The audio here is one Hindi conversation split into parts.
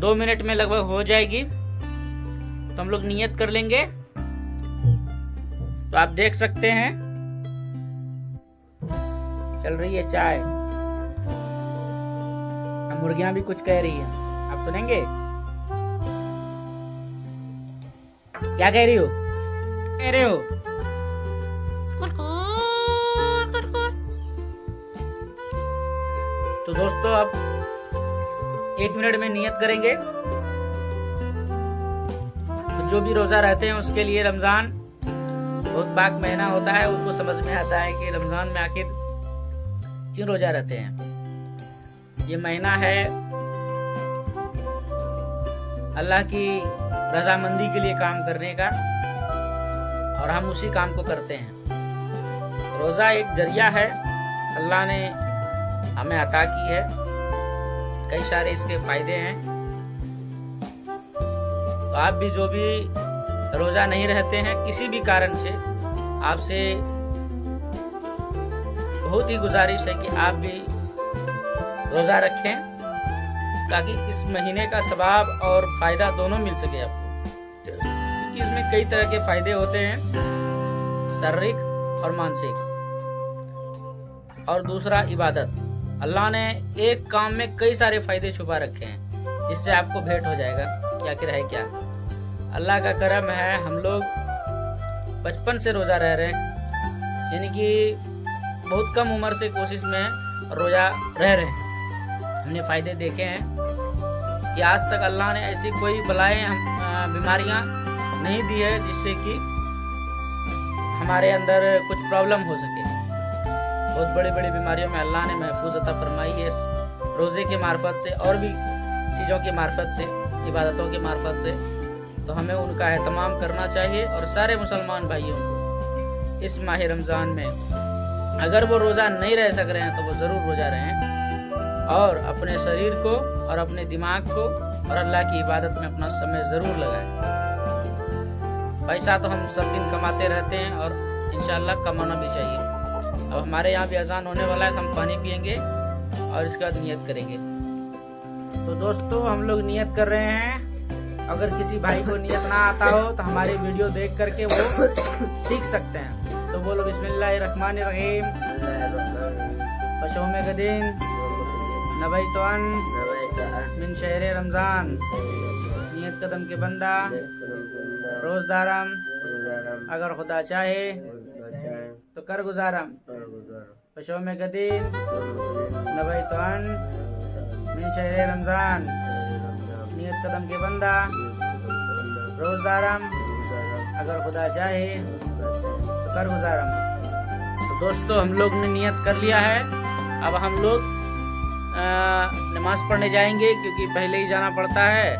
दो मिनट में लगभग हो जाएगी। तो हम लोग नियत कर लेंगे। तो आप देख सकते हैं। चल रही है चाय। मुर्गियाँ भी कुछ कह रही है। आप सुनेंगे? क्या कह रही हो? कह रहे हो? तो दोस्तों अब एक मिनट में नियत करेंगे। तो जो भी रोजा रहते हैं उसके लिए रमज़ान, बहुत पाक महीना होता है उनको समझ में आता है कि रमज़ान में आखिर क्यों रोजा रहते हैं। ये महीना है अल्लाह की रजामंदी के लिए काम करने का, और हम उसी काम को करते हैं। रोज़ा एक ज़रिया है, अल्लाह ने हमें अता की है। कई सारे इसके फ़ायदे हैं। तो आप भी जो भी रोज़ा नहीं रहते हैं, किसी भी कारण से आपसे बहुत ही गुजारिश है कि आप भी रोज़ा रखें, ताकि इस महीने का सवाब और फ़ायदा दोनों मिल सके आपको। क्योंकि इसमें कई तरह के फ़ायदे होते हैं, शारीरिक और मानसिक। और दूसरा इबादत। अल्लाह ने एक काम में कई सारे फ़ायदे छुपा रखे हैं। जिससे आपको भेंट हो जाएगा। क्या कि रहे क्या? अल्लाह का करम है, हम लोग बचपन से रोजा रह रहे हैं। यानी कि बहुत कम उम्र से कोशिश में रोजा रह रहे हैं। हमने फ़ायदे देखे हैं कि आज तक अल्लाह ने ऐसी कोई बलाएँ, हम बीमारियाँ नहीं दी है जिससे कि हमारे अंदर कुछ प्रॉब्लम हो सके। बहुत बड़ी बड़ी बीमारियों में अल्लाह ने महफूज अता फरमाई है। रोज़े के मार्फत से और भी चीज़ों के मार्फत से, इबादतों के मार्फत से। तो हमें उनका अहतमाम करना चाहिए और सारे मुसलमान भाइयों को इस माह रमज़ान में, अगर वो रोज़ा नहीं रह सक रहे हैं तो वो ज़रूर रोज़ा रहें और अपने शरीर को और अपने दिमाग को और अल्लाह की इबादत में अपना समय ज़रूर लगाएँ। पैसा तो हम सब दिन कमाते रहते हैं और इंशाल्लाह कमाना भी चाहिए। अब हमारे यहाँ भी अजान होने वाला है तो हम पानी पियेंगे और इसके बाद नियत करेंगे। तो दोस्तों, हम लोग नियत कर रहे हैं। अगर किसी भाई को नियत ना आता हो तो हमारी वीडियो देख करके वो सीख सकते हैं। तो बोलो, बिस्मिल्लाह रहमान रहीम। पशो में गदीन नबई तो मिन शहर रमज़ान। नियत कदम के बंदा। रोजदारम अगर खुदा चाहे। तो कर गुजारम पशो में गदीन नबई तो मिन शहर रमज़ान। नियत कदम के बंदा। रोजदारम। अगर खुदा चाहे तो कर गुजारम तो दोस्तों हम लोग ने नियत कर लिया है। अब हम लोग नमाज़ पढ़ने जाएँगे क्योंकि पहले ही जाना पड़ता है।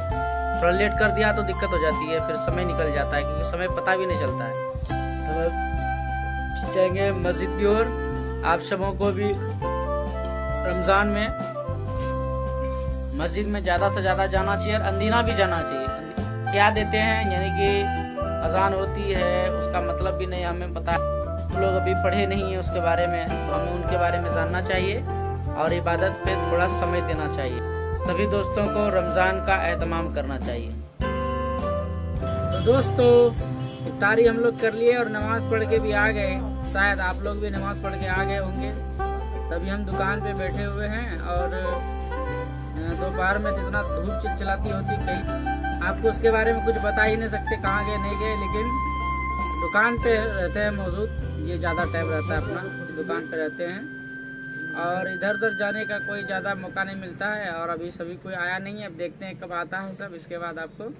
थोड़ा लेट कर दिया तो दिक्कत हो जाती है फिर समय निकल जाता है क्योंकि समय पता भी नहीं चलता है। तो जाएँगे मस्जिद की ओर। आप सबों को भी रमज़ान में मस्जिद में ज़्यादा से ज़्यादा जाना चाहिए और अंदीना भी जाना चाहिए। क्या देते हैं? यानी कि अजान होती है, उसका मतलब भी नहीं हमें पता। लोग अभी पढ़े नहीं है उसके बारे में तो हमें उनके बारे में जानना चाहिए और इबादत पे थोड़ा समय देना चाहिए। सभी दोस्तों को रमज़ान का एहतमाम करना चाहिए। तो दोस्तों, इफ्तारी हम लोग कर लिए और नमाज़ पढ़ के भी आ गए। शायद आप लोग भी नमाज़ पढ़ के आ गए होंगे। तभी हम दुकान पे बैठे हुए हैं और दोपहर में जितना धूप चिलचिलाती होती कहीं आपको उसके बारे में कुछ बता ही नहीं सकते कहाँ गए, नहीं गए, लेकिन दुकान पे रहते हैं मौजूद। ये ज़्यादा टाइम रहता है अपना, दुकान पे रहते हैं। और इधर उधर जाने का कोई ज़्यादा मौका नहीं मिलता है और अभी सभी कोई आया नहीं है, अब देखते हैं कब आता है सब, इसके बाद आपको